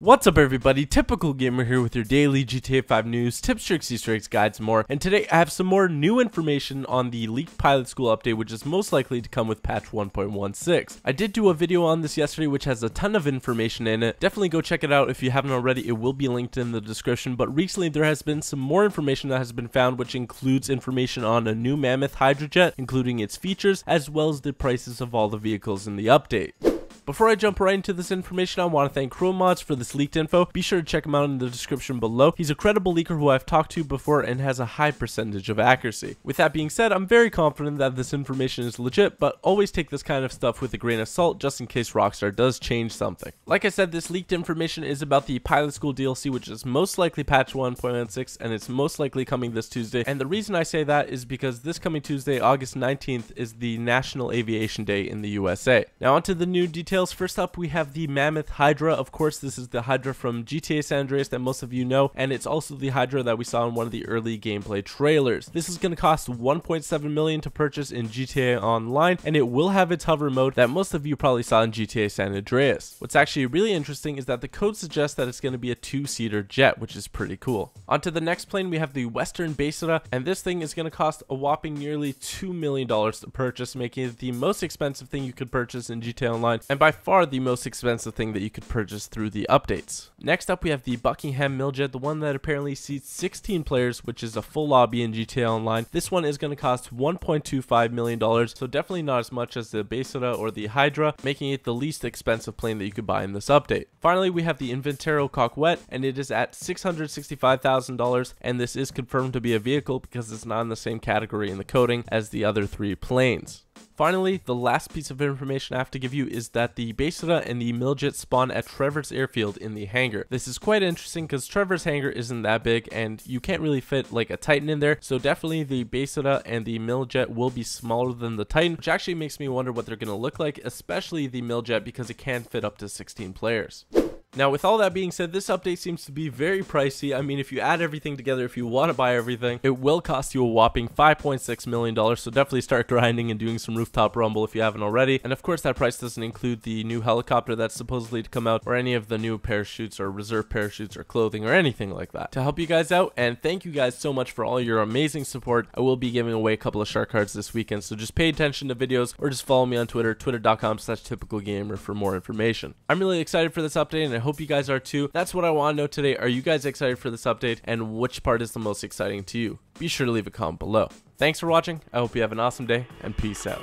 What's up everybody, Typical Gamer here with your daily GTA 5 news, tips, tricks, easter eggs, guides, more, and today I have some more new information on the leaked pilot school update which is most likely to come with patch 1.16. I did do a video on this yesterday which has a ton of information in it, definitely go check it out if you haven't already, it will be linked in the description, but recently there has been some more information that has been found which includes information on a new Mammoth Hydra Jet, including its features, as well as the prices of all the vehicles in the update. Before I jump right into this information, I want to thank ChromeMods for this leaked info. Be sure to check him out in the description below. He's a credible leaker who I've talked to before and has a high percentage of accuracy. With that being said, I'm very confident that this information is legit, but always take this kind of stuff with a grain of salt just in case Rockstar does change something. Like I said, this leaked information is about the Pilot School DLC, which is most likely patch 1.16, and it's most likely coming this Tuesday. And the reason I say that is because this coming Tuesday, August 19th, is the National Aviation Day in the USA. Now onto the new details details. First up, we have the Mammoth Hydra. Of course, this is the Hydra from GTA San Andreas that most of you know, and it's also the Hydra that we saw in one of the early gameplay trailers. This is going to cost 1.7 million to purchase in GTA Online, and it will have its hover mode that most of you probably saw in GTA San Andreas. What's actually really interesting is that the code suggests that it's going to be a two-seater jet, which is pretty cool. Onto the next plane, we have the Western Besra, and this thing is going to cost a whopping nearly $2 million to purchase, making it the most expensive thing you could purchase in GTA Online, and by by far the most expensive thing that you could purchase through the updates. Next up we have the Buckingham Miljet, the one that apparently seats 16 players, which is a full lobby in GTA Online. This one is going to cost $1.25 million, so definitely not as much as the Besra or the Hydra, making it the least expensive plane that you could buy in this update. Finally, we have the Invetero Coquette, and it is at $665,000, and this is confirmed to be a vehicle because it's not in the same category in the coding as the other three planes. Finally, the last piece of information I have to give you is that the Besra and the Miljet spawn at Trevor's airfield in the hangar. This is quite interesting because Trevor's hangar isn't that big and you can't really fit like a Titan in there, so definitely the Besra and the Miljet will be smaller than the Titan, which actually makes me wonder what they're going to look like, especially the Miljet because it can fit up to 16 players. Now, with all that being said, this update seems to be very pricey. I mean, if you add everything together, if you want to buy everything, it will cost you a whopping $5.6 million. So definitely start grinding and doing some rooftop rumble if you haven't already. And of course, that price doesn't include the new helicopter that's supposedly to come out or any of the new parachutes or reserve parachutes or clothing or anything like that. To help you guys out, and thank you guys so much for all your amazing support, I will be giving away a couple of shark cards this weekend. So just pay attention to videos or just follow me on Twitter, twitter.com slash typicalgamer for more information. I'm really excited for this update and I hope you guys are too. That's what I want to know today. Are you guys excited for this update and which part is the most exciting to you? Be sure to leave a comment below. Thanks for watching. I hope you have an awesome day and peace out.